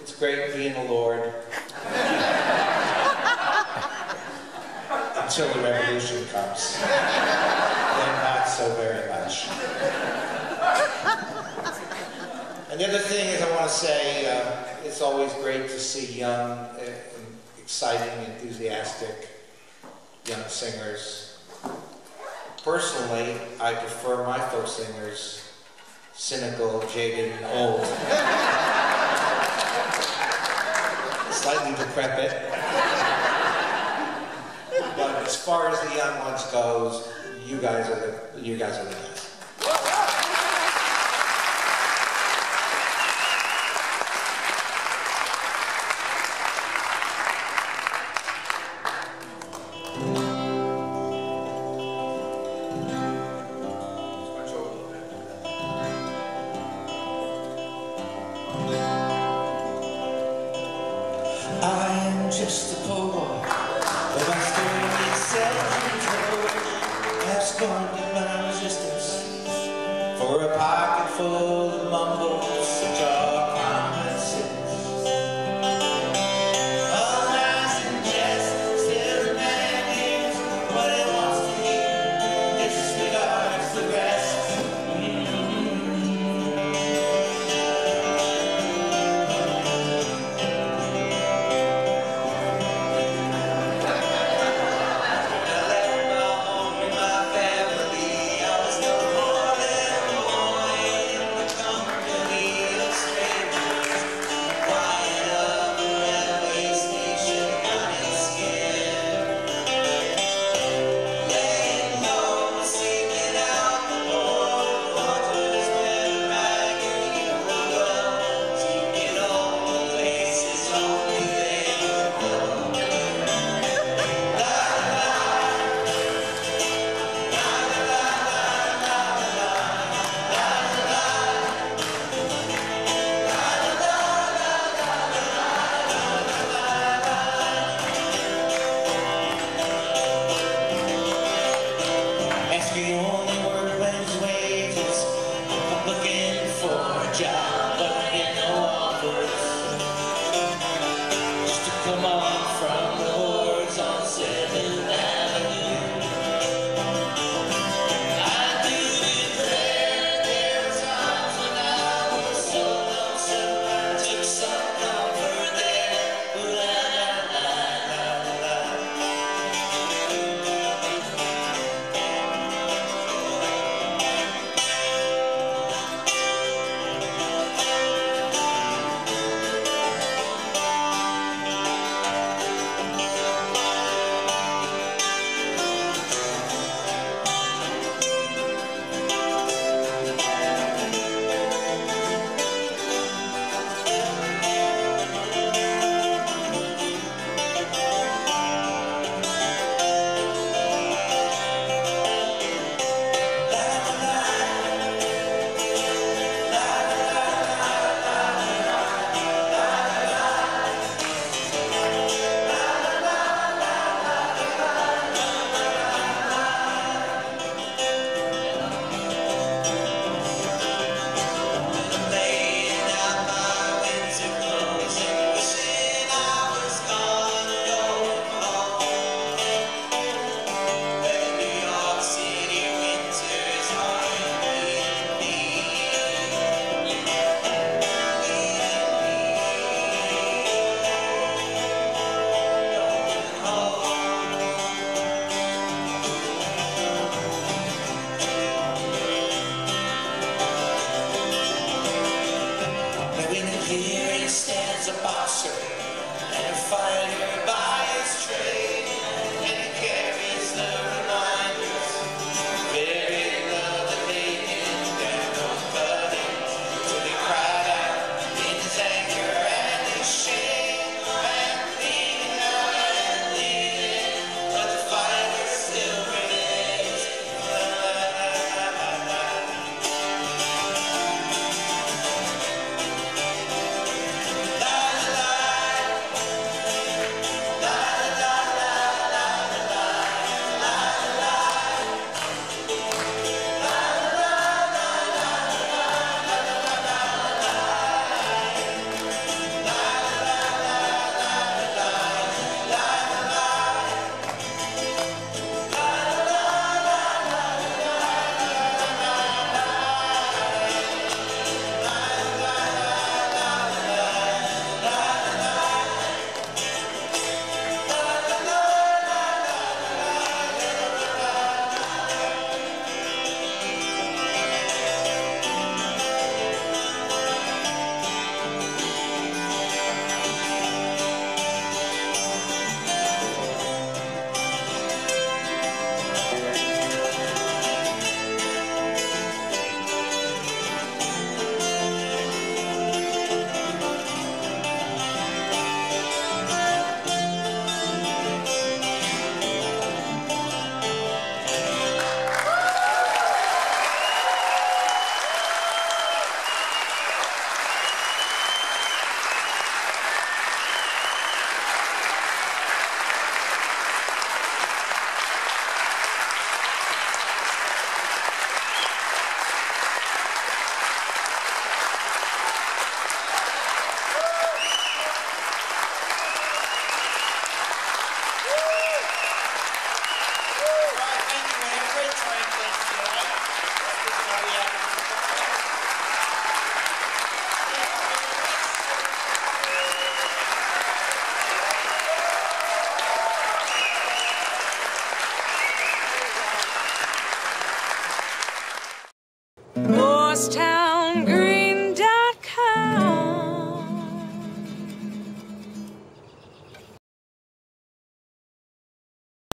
It's great being the Lord. Until the revolution comes. then not so very much. And the other thing is I want to say, uh, it's always great to see young, uh, exciting, enthusiastic young singers. Personally, I prefer my folk singers cynical, jaded, and old. Slightly decrepit. But as far as the young ones goes, you guys are the you guys are the best. Gracias.